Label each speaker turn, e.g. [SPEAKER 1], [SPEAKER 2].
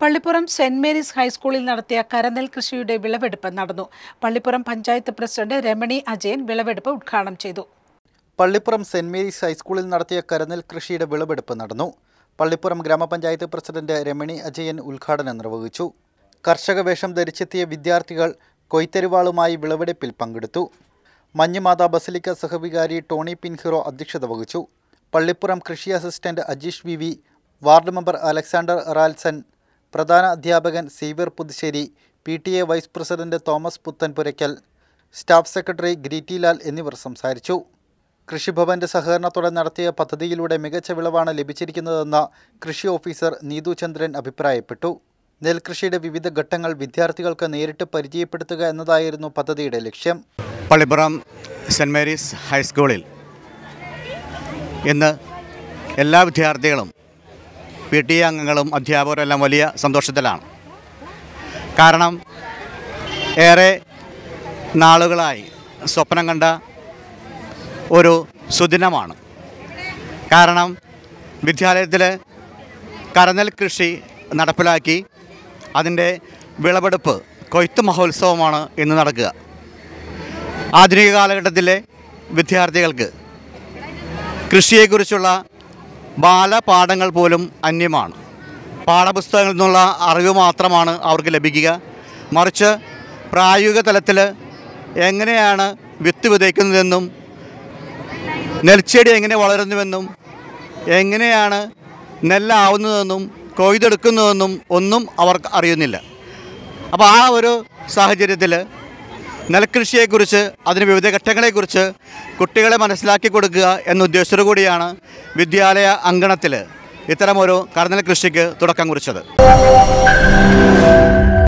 [SPEAKER 1] Pallippuram saint Mary's ഹൈസ്കൂളിൽ നടത്തിയ കരനെൽ കൃഷിയുടെ വിളവെടുപ്പ് നടന്നു. പള്ളിപ്പുറം പഞ്ചായത്ത് പ്രസിഡന്റ് രമണി അജയൻ വിളവെടുപ്പ് ഉദ്ഘാടനം ചെയ്തു.
[SPEAKER 2] പള്ളിപ്പുറം സെന്റ് മേരീസ് ഹൈസ്കൂളിൽ നടത്തിയ കരനെൽ കൃഷിയുടെ വിളവെടുപ്പ് നടന്നു. പള്ളിപ്പുറം ഗ്രാമപഞ്ചായത്ത് പ്രസിഡന്റ് രമണി അജയൻ ഉദ്ഘാടനം നിർവഹിച്ചു. കർഷക വേഷം ധരിച്ചെത്തിയ വിദ്യാർത്ഥികൾ കൊയ്ത്തരുവാളുമായി വിളവെടുപ്പിൽ പങ്കെടുത്തു. മഞ്ഞുമാതാ ബസലിക്ക സഹവികാരി ടോണി പിൻഹിറോ അധ്യക്ഷത വഹിച്ചു. പള്ളിപ്പുറം കൃഷി assistant Ajeesh V ward member Alexander Ralson പ്രധാന അധ്യാപകൻ sewer Puthussery P T A vice president Thomas Puthenpurackal staff secretary Greety Lal എന്നിവർ സംസാരിച്ചു. കൃഷിഭവന്റെ സഹകരണത്തോടെ നടത്തിയ പദ്ധതിയിലൂടെ മികച്ച വിളവാണ് ലഭിച്ചിരിക്കുന്നതെന്ന് കൃഷി ഓഫീസർ നീതു ചന്ദ്രൻ അഭിപ്രായപ്പെട്ടു. നെൽകൃഷിയുടെ വിവിധ ഘട്ടങ്ങൾ വിദ്യാർത്ഥികൾക്ക് നേരിട്ട് പരിചയപ്പെടുത്തുക എന്നതായിരുന്നു പദ്ധതിയുടെ ലക്ഷ്യം.
[SPEAKER 3] പള്ളിപ്പുറം സെന്റ് മേരീസ് ഹൈസ്കൂളിൽ ഇന്ന് എല്ലാ വിദ്യാർത്ഥികളും പി ടി എ അംഗങ്ങളും അധ്യാപകരും എല്ലാം വലിയ സന്തോഷത്തിലാണ്. കാരണം ഏറെ നാളുകളായി സ്വപ്നം കണ്ട ഒരു സുദിനമാണ്. കാരണം വിദ്യാലയത്തിൽ കരനെൽ കൃഷി നടപ്പിലാക്കി അതിന്റെ വിളവെടുപ്പ് കൊയ്ത്ത് മഹോത്സവമാണ് ഇന്ന് നടക്കുക. ആധുനിക കാലഘട്ടത്തിലെ വിദ്യാർത്ഥികൾക്ക് കൃഷിയെക്കുറിച്ചുള്ള ബാലപാഠങ്ങൾ പോലും അന്യമാണ്. പാഠപുസ്തകങ്ങളിൽ നിന്നുള്ള അറിവ് മാത്രമാണ് അവർക്ക് ലഭിക്കുക. മറിച്ച് പ്രായോഗിക തലത്തിൽ എങ്ങനെയാണ് വിത്ത് വിതയ്ക്കുന്നതെന്നും നെൽച്ചെടി എങ്ങനെ വളരുന്നുവെന്നും എങ്ങനെയാണ് നെല്ലാവുന്നതെന്നും കൊയ്തെടുക്കുന്നതെന്നും ഒന്നും അവർക്ക് അറിയുന്നില്ല. അപ്പോൾ ആ ഒരു സാഹചര്യത്തിൽ നെൽകൃഷിയെക്കുറിച്ച് അതിന് വിവിധ ഘട്ടങ്ങളെക്കുറിച്ച് കുട്ടികളെ മനസ്സിലാക്കി കൊടുക്കുക എന്ന ഉദ്ദേശത്തോടു കൂടിയാണ് വിദ്യാലയ അങ്കണത്തിൽ ഇത്തരമൊരു കടന്നൽ കൃഷിക്ക് തുടക്കം കുറിച്ചത്.